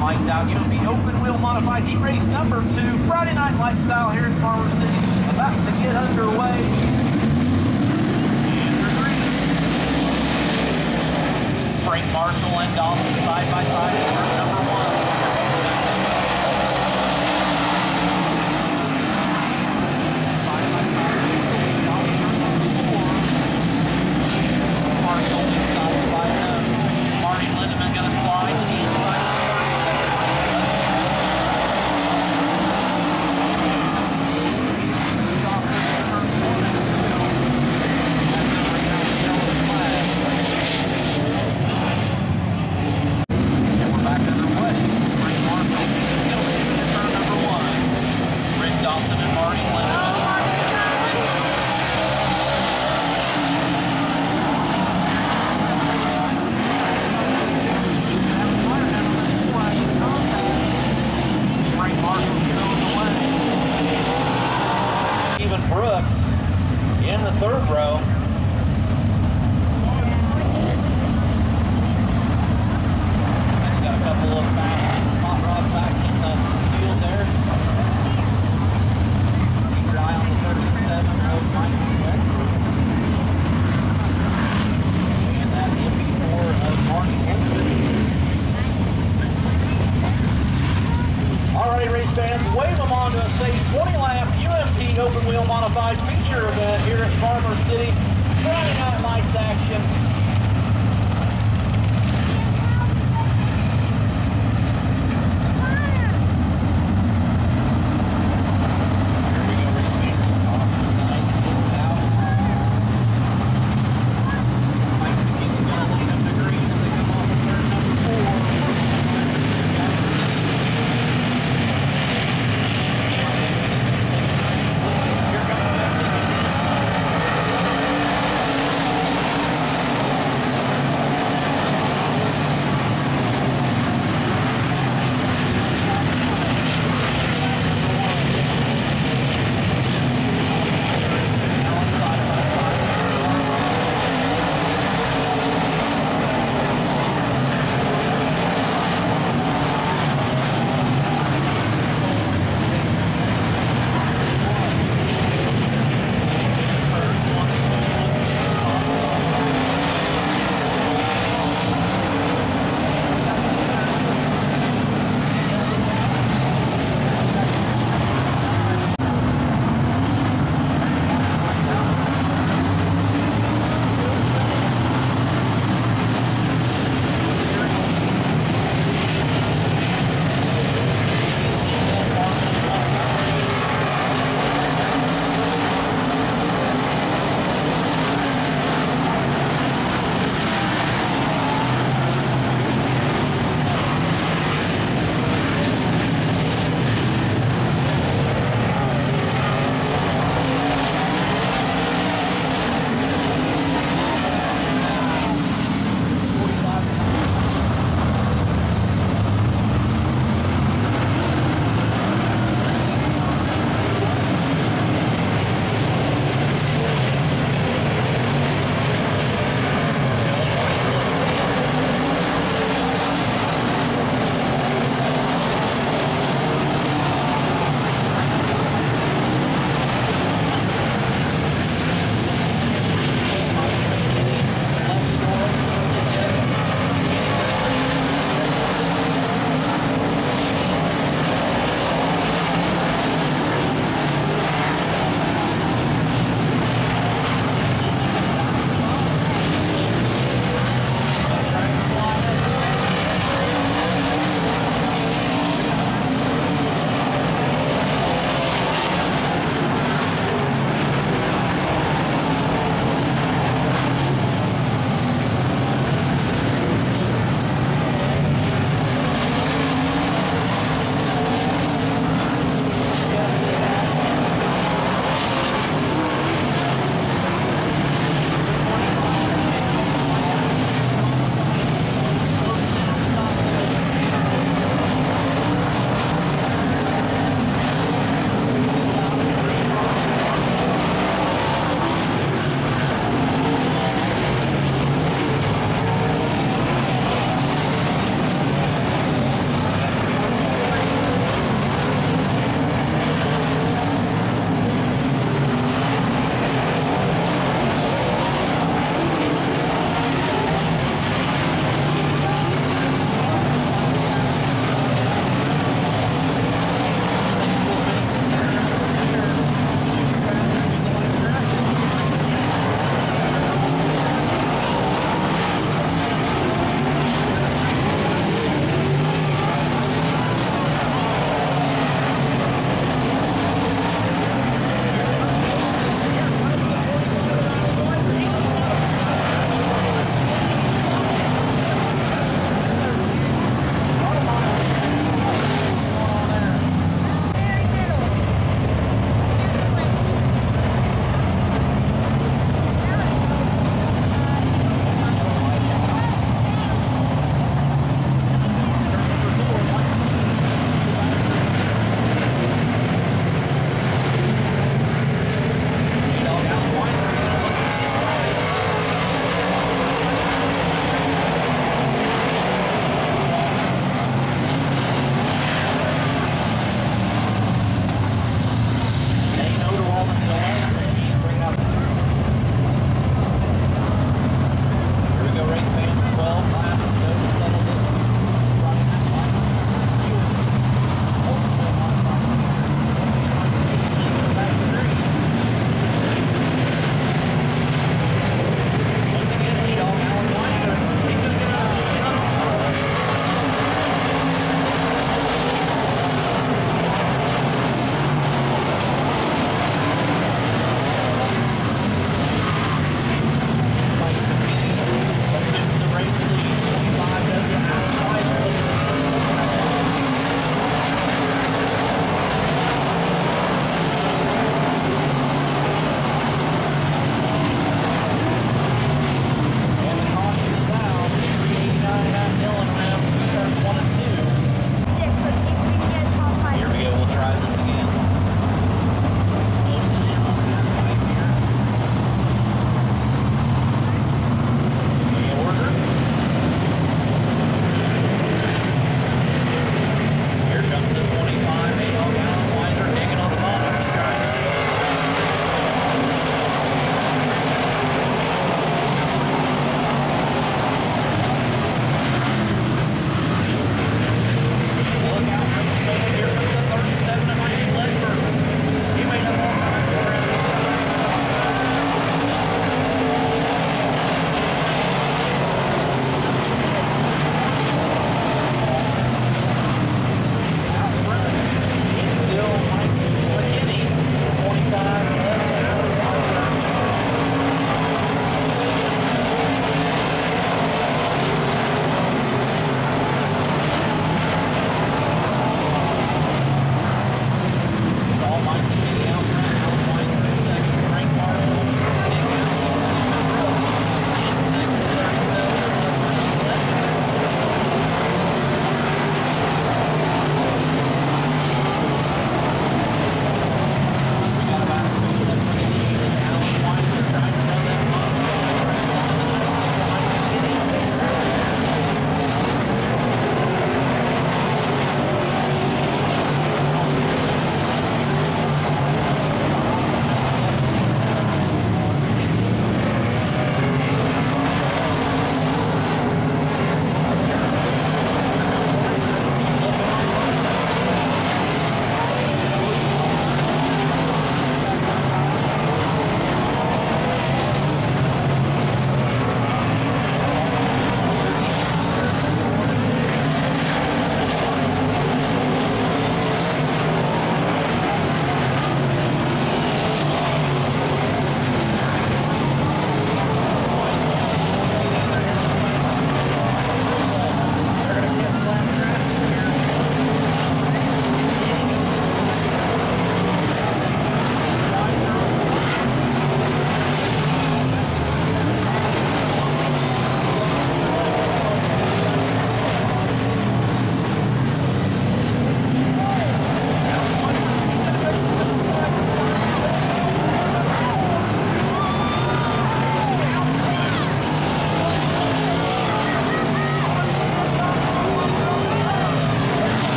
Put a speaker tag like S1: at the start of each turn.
S1: Rounds out be open wheel modified heat race number two. Friday night lifestyle here in Farmer City. About to get underway. Frank Marshall and Dawson side by. Side third row. Fans, wave them on to a safe 20 lap UMP open wheel modified feature event here at Farmer City. Friday night lights action.